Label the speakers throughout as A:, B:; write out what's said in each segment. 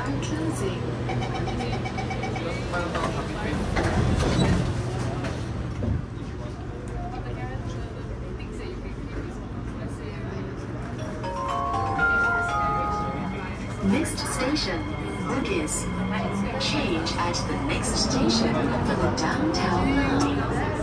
A: I'm closing. Next station, Bugis. Change at the next station for the downtown line.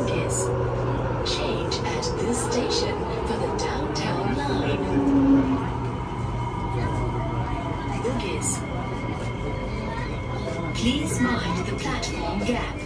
A: Bugis. Change at this station for the downtown line. Bugis. Please mind the platform gap.